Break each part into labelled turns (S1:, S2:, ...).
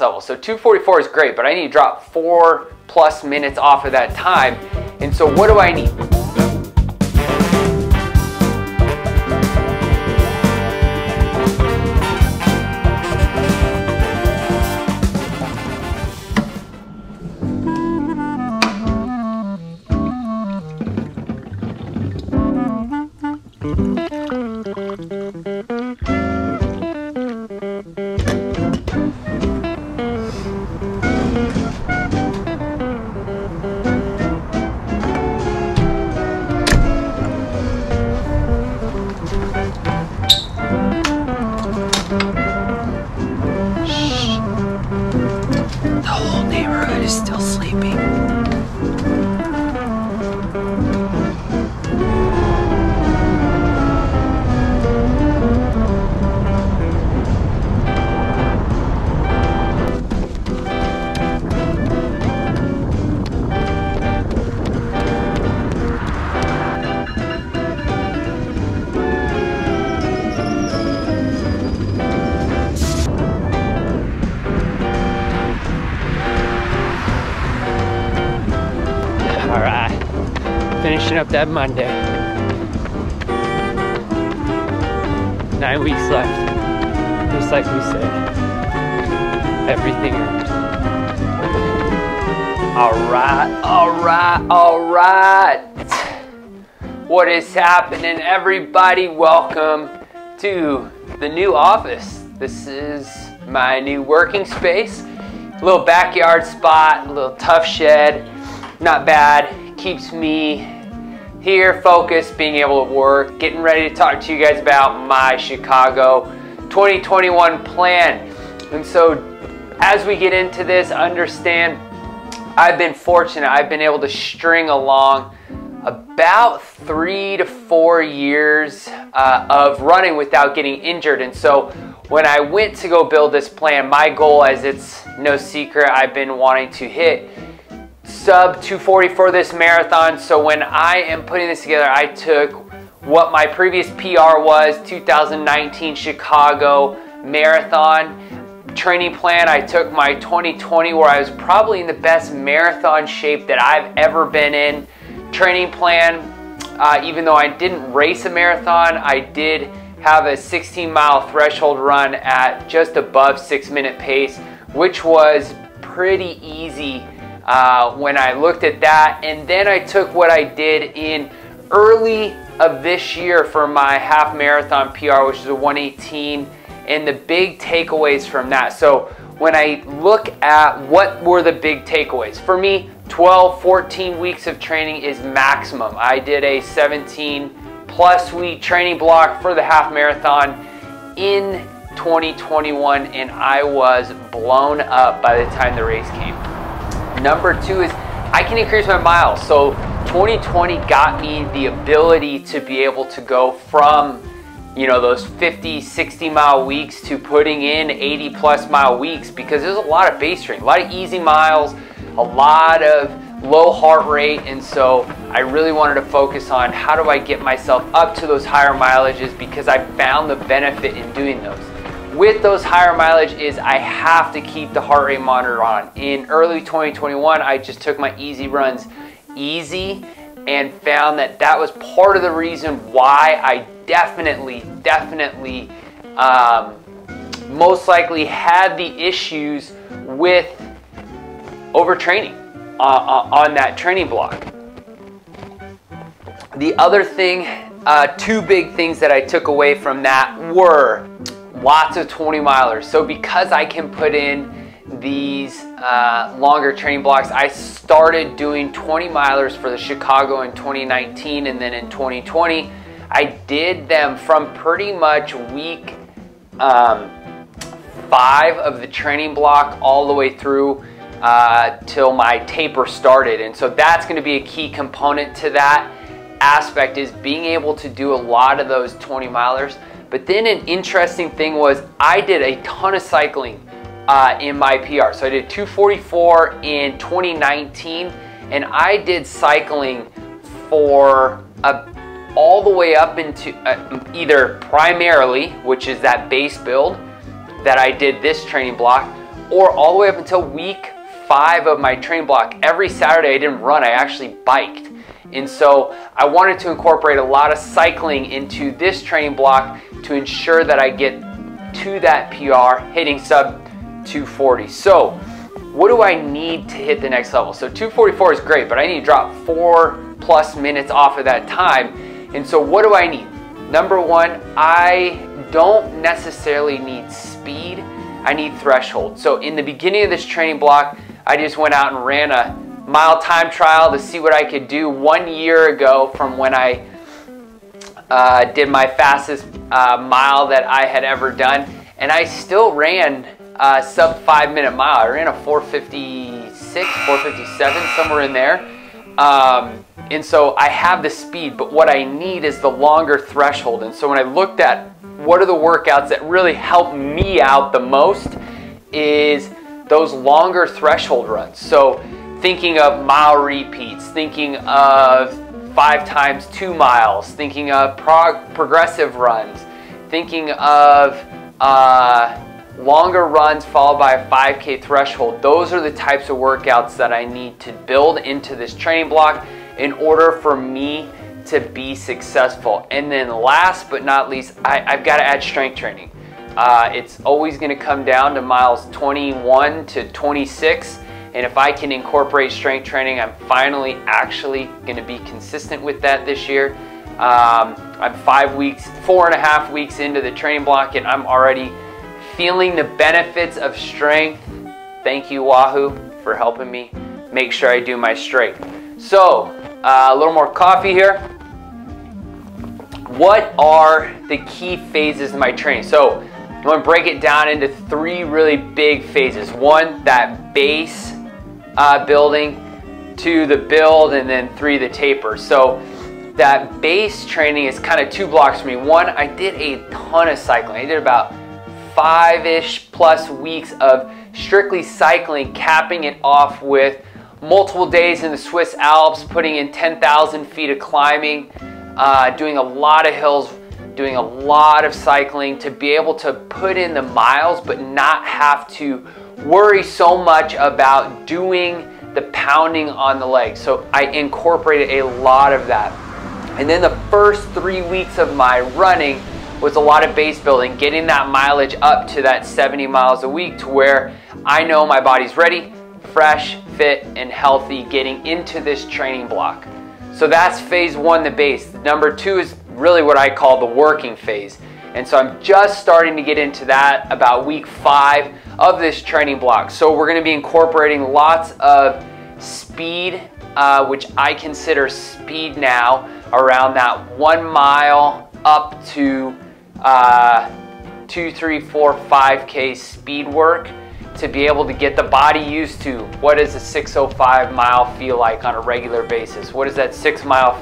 S1: level. So 244 is great, but I need to drop four plus minutes off of that time. And so what do I need? Up that Monday. Nine weeks left. Just like we said. Everything earned. All right, all right, all right. What is happening, everybody? Welcome to the new office. This is my new working space. Little backyard spot, little tough shed. Not bad. Keeps me here focused, being able to work, getting ready to talk to you guys about my Chicago 2021 plan. And so, as we get into this, understand I've been fortunate. I've been able to string along about three to four years uh, of running without getting injured. And so, when I went to go build this plan, my goal, as it's no secret, I've been wanting to hit sub 240 for this marathon. So when I am putting this together, I took what my previous PR was 2019 Chicago Marathon training plan. I took my 2020 where I was probably in the best marathon shape that I've ever been in training plan. Uh, even though I didn't race a marathon, I did have a 16 mile threshold run at just above six minute pace, which was pretty easy uh, when I looked at that. And then I took what I did in early of this year for my half marathon PR, which is a 118, and the big takeaways from that. So when I look at what were the big takeaways, for me, 12, 14 weeks of training is maximum. I did a 17 plus week training block for the half marathon in 2021, and I was blown up by the time the race came. Number two is I can increase my miles. So 2020 got me the ability to be able to go from you know those 50 60 mile weeks to putting in 80 plus mile weeks because there's a lot of base training a lot of easy miles a lot of low heart rate and so i really wanted to focus on how do i get myself up to those higher mileages because i found the benefit in doing those with those higher mileage is I have to keep the heart rate monitor on. In early 2021, I just took my easy runs easy and found that that was part of the reason why I definitely, definitely, um, most likely had the issues with overtraining uh, uh, on that training block. The other thing, uh, two big things that I took away from that were lots of 20 milers. So because I can put in these uh, longer training blocks, I started doing 20 milers for the Chicago in 2019 and then in 2020, I did them from pretty much week um, five of the training block all the way through uh, till my taper started. And so that's gonna be a key component to that aspect is being able to do a lot of those 20 milers but then an interesting thing was I did a ton of cycling uh, in my PR. So I did 244 in 2019 and I did cycling for a, all the way up into uh, either primarily, which is that base build that I did this training block, or all the way up until week five of my training block. Every Saturday I didn't run, I actually biked. And so I wanted to incorporate a lot of cycling into this training block to ensure that I get to that PR hitting sub 240. So what do I need to hit the next level? So 244 is great, but I need to drop four plus minutes off of that time. And so what do I need? Number one, I don't necessarily need speed. I need threshold. So in the beginning of this training block, I just went out and ran a mile time trial to see what I could do one year ago from when I uh, did my fastest uh, mile that I had ever done. And I still ran a sub five minute mile. I ran a 456, 457, somewhere in there. Um, and so I have the speed, but what I need is the longer threshold. And so when I looked at what are the workouts that really help me out the most is those longer threshold runs. So thinking of mile repeats, thinking of five times two miles, thinking of prog- progressive runs, thinking of uh, longer runs followed by a 5K threshold. Those are the types of workouts that I need to build into this training block in order for me to be successful. And then last but not least, I, have got to add strength training. Uh, it's always going to come down to miles 21 to 26. And if I can incorporate strength training, I'm finally actually going to be consistent with that this year. Um, I'm five weeks, four and a half weeks into the training block, and I'm already feeling the benefits of strength. Thank you, Wahoo, for helping me make sure I do my strength. So, uh, a little more coffee here. What are the key phases of my training? So, I'm to break it down into three really big phases. One, that base uh, building, two, the build, and then three, the taper. So that base training is kind of two blocks for me. One, I did a ton of cycling. I did about five-ish plus weeks of strictly cycling, capping it off with multiple days in the Swiss Alps, putting in 10,000 feet of climbing, uh, doing a lot of hills, doing a lot of cycling to be able to put in the miles but not have to worry so much about doing the pounding on the legs. So I incorporated a lot of that. And then the first three weeks of my running was a lot of base building, getting that mileage up to that 70 miles a week to where I know my body's ready, fresh, fit, and healthy getting into this training block. So that's phase one, the base. Number two is really what I call the working phase. And so I'm just starting to get into that about week five of this training block. So we're gonna be incorporating lots of speed, uh, which I consider speed now, around that one mile up to uh, two, three, four, five K speed work to be able to get the body used to what does a 605 mile feel like on a regular basis? What does that six mile,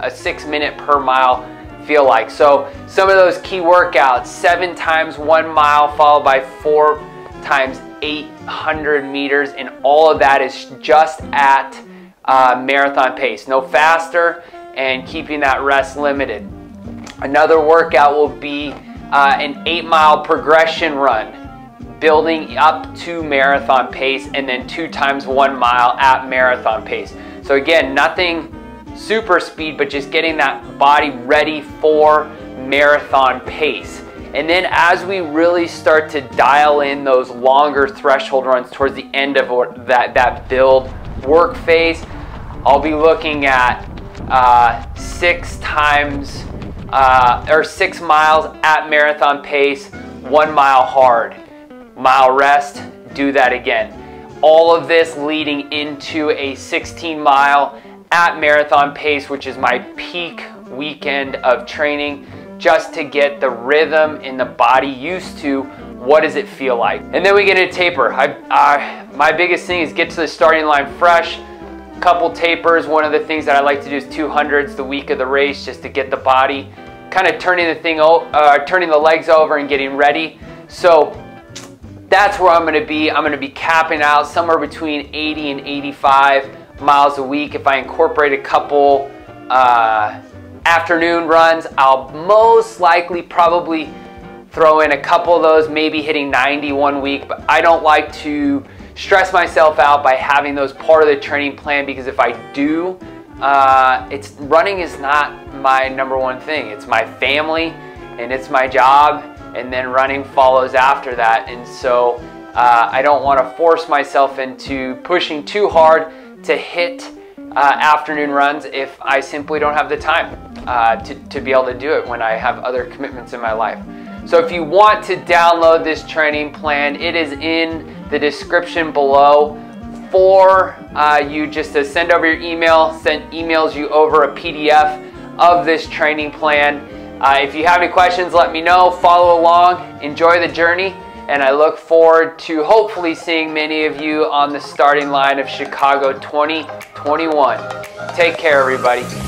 S1: a six minute per mile feel like. So some of those key workouts, seven times one mile followed by four times 800 meters and all of that is just at uh, marathon pace. No faster and keeping that rest limited. Another workout will be uh, an eight mile progression run building up to marathon pace and then two times one mile at marathon pace. So again, nothing super speed, but just getting that body ready for marathon pace. And then as we really start to dial in those longer threshold runs towards the end of that, that build work phase, I'll be looking at uh, six times uh, or six miles at marathon pace, one mile hard, mile rest, do that again. All of this leading into a 16 mile at marathon pace, which is my peak weekend of training, just to get the rhythm in the body used to what does it feel like. And then we get into taper. I, my biggest thing is get to the starting line fresh, couple tapers. One of the things that I like to do is 200s the week of the race just to get the body kind of turning the thing, uh, turning the legs over and getting ready. So that's where I'm going to be. I'm going to be capping out somewhere between 80 and 85 miles a week. If I incorporate a couple uh, afternoon runs, I'll most likely probably throw in a couple of those, maybe hitting 90 one week, but I don't like to stress myself out by having those part of the training plan because if I do, uh, it's running is not my number one thing. It's my family and it's my job, and then running follows after that. And so uh, I don't want to force myself into pushing too hard to hit uh, afternoon runs if I simply don't have the time uh, to, to be able to do it when I have other commitments in my life. So if you want to download this training plan, it is in the description below for uh, you just to send over your email, send emails you over a PDF of this training plan. Uh, if you have any questions, let me know. Follow along, enjoy the journey, and I look forward to hopefully seeing many of you on the starting line of Chicago 2021. Take care, everybody.